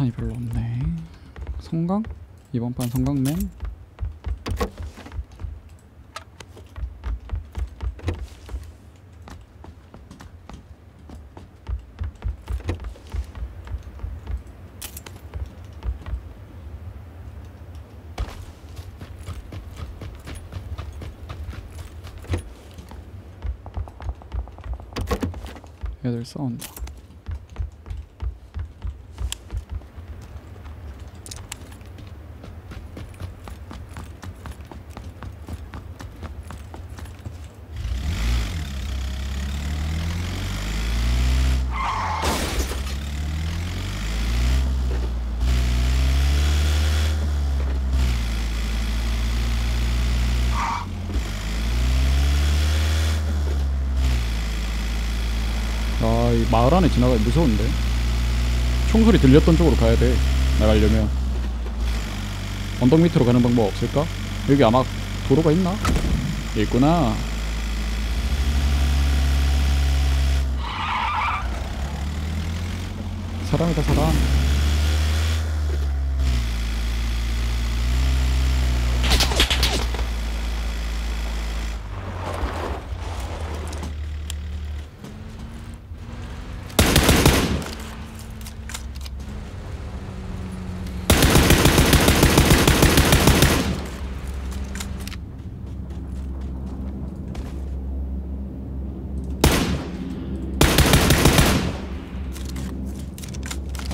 음, 오탄이 별로 없네. 성강? 이번 판 성강맨? 애들 싸운다. 아, 이 마을 안에 지나가기 무서운데. 총소리 들렸던 쪽으로 가야 돼. 나가려면. 언덕 밑으로 가는 방법 없을까? 여기 아마 도로가 있나? 있구나. 사람이다 사람.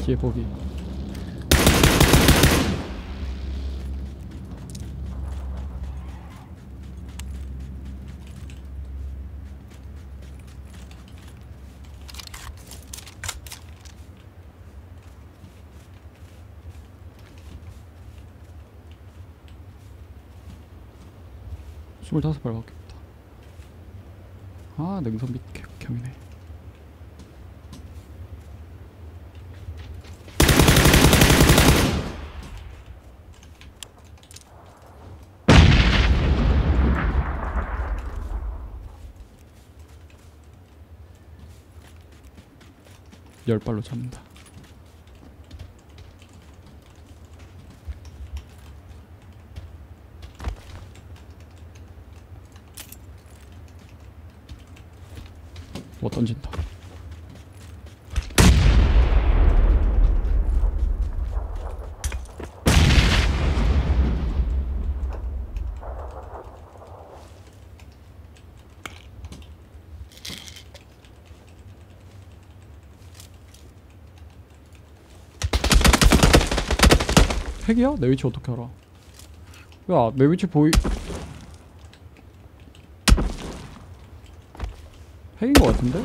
뒤에 보기. 스물다섯 발밖에 없다. 아밑 격이네. 열 발로 잡는다. 뭐 던진다. 핵이야? 내 위치 어떻게 알아? 야, 내 위치 보이... 핵인 것 같은데?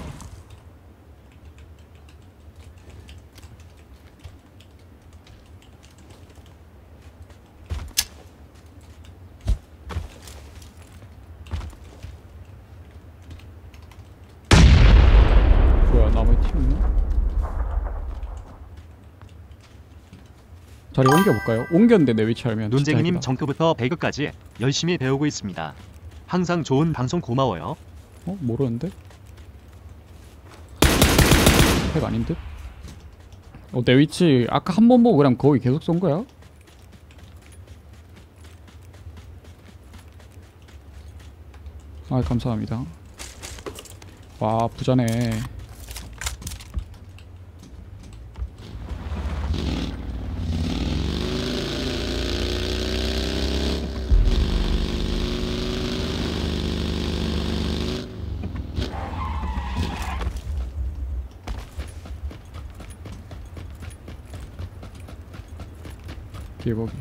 뭐야, 나머지 팀 있나? 자리 옮겨볼까요? 옮겼는데 내 위치 알면 논쟁이님. 정크부터 배그까지 열심히 배우고 있습니다. 항상 좋은 방송 고마워요. 어? 모르는데? 핵 아닌 듯? 어, 내 위치 아까 한 번 보고 그냥 거기 계속 쏜 거야? 아 감사합니다 와 부자네 길보기.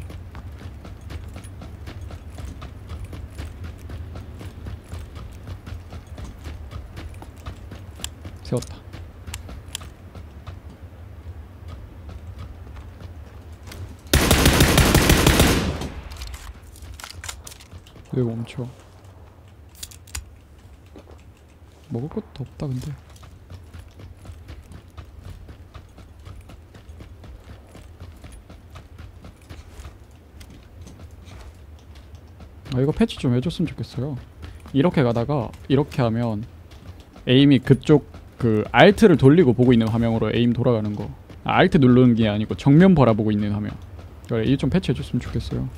세웠다. 왜 멈춰? 먹을 것도 없다 근데 아 이거 패치 좀 해줬으면 좋겠어요. 이렇게 가다가 이렇게 하면 에임이 그쪽 그 알트를 돌리고 보고 있는 화면으로 에임 돌아가는 거. 아, 알트 누르는 게 아니고 정면 바라보고 있는 화면. 그래 이좀 패치해줬으면 좋겠어요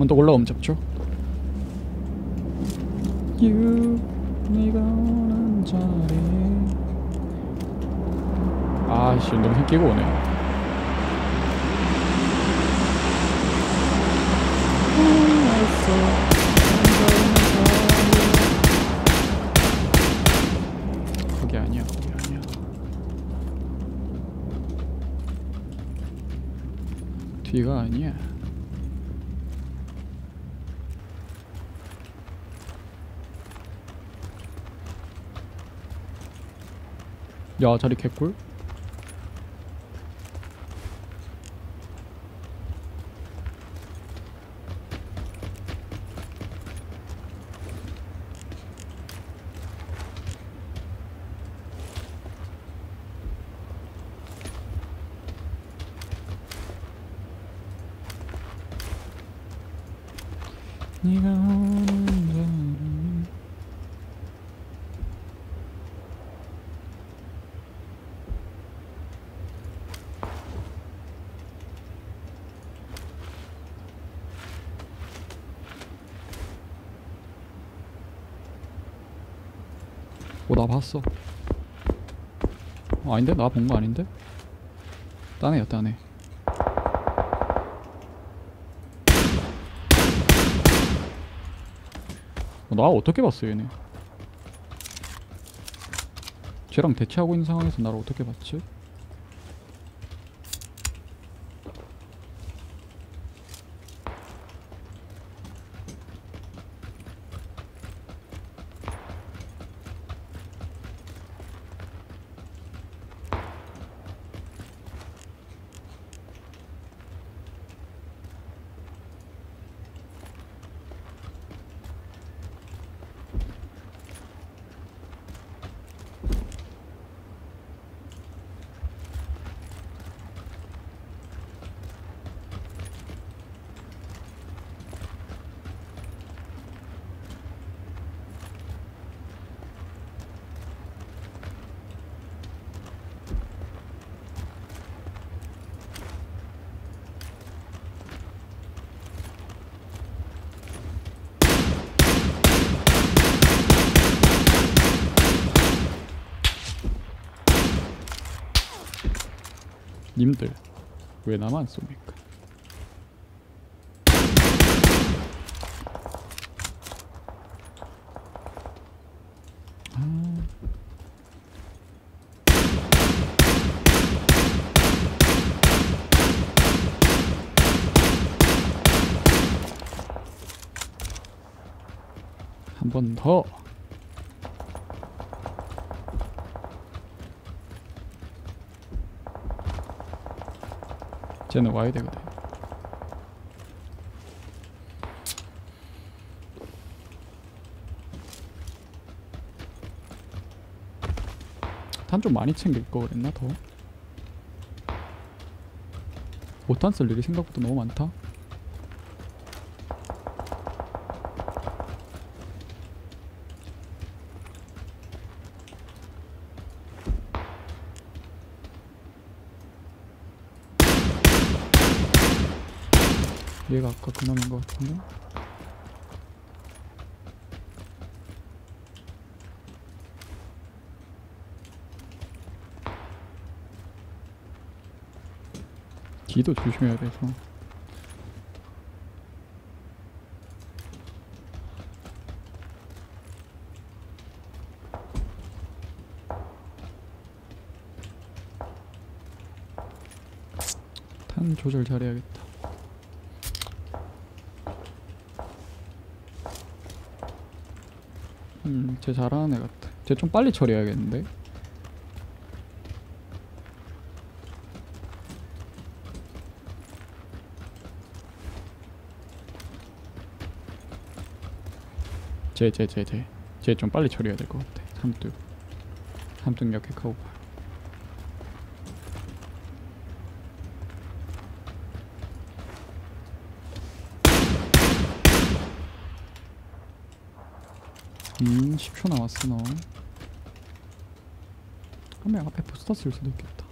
한번 더 올라오면 잡죠. You 네가 오는 자리 아씨 힘 끼고 오네. 뒤가 아니야 야 자리 개꿀. 네가 오는 자리 어, 나 봤어. 어, 아닌데? 나 본 거 아닌데? 딴 애야, 딴 애. 어, 나 어떻게 봤어, 얘네? 쟤랑 대치하고 있는 상황에서 나를 어떻게 봤지? 님들 왜 나만 쏩니까? 아. 한번 더. 쟤는 와야 되거든. 탄 좀 많이 챙길 거 그랬나 더? 5탄 쓸 일이 생각보다 너무 많다. 얘가 아까 그놈인 것 같은데? 기도 조심해야 돼서 탄 조절 잘해야겠다 음, 쟤 잘하는 애 같아. 쟤 좀 빨리 처리해야겠는데? 쟤, 쟤, 쟤, 쟤. 쟤 좀 빨리 처리해야 될 것 같아. 삼뚝. 삼뚝 역행하고 봐. 음, 10초 남았어, 너. 한명 앞에 부스터 쓸 수도 있겠다.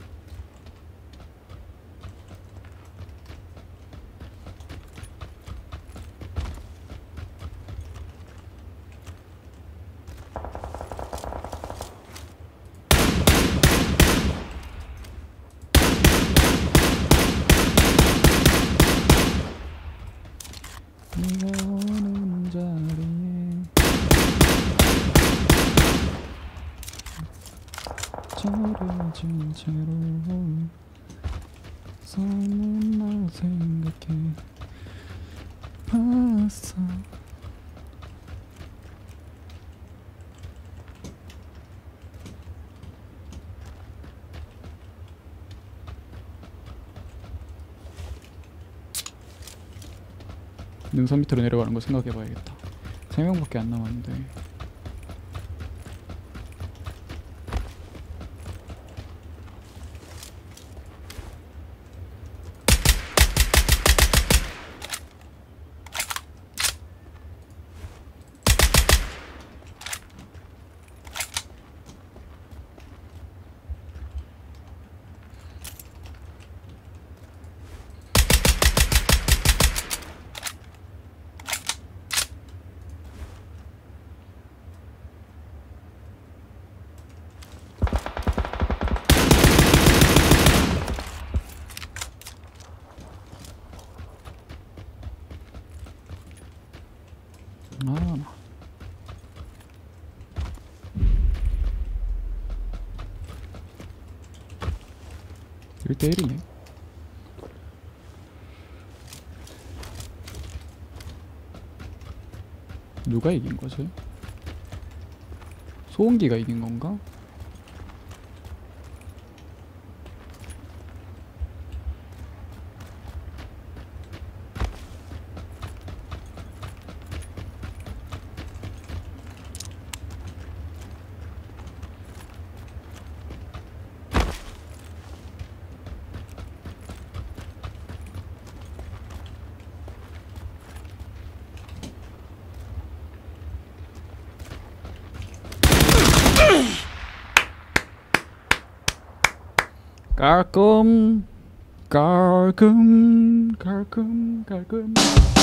네가 원하는 자리에 절여진 채로 삶은 날 생각해 봤어 능선 밑으로 내려가는 거 생각해봐야겠다. 세 명밖에 안 남았는데. 아. 1대1이네. 누가 이긴 거지? 소음기가 이긴 건가? Carcum Carcum Carcum Carcum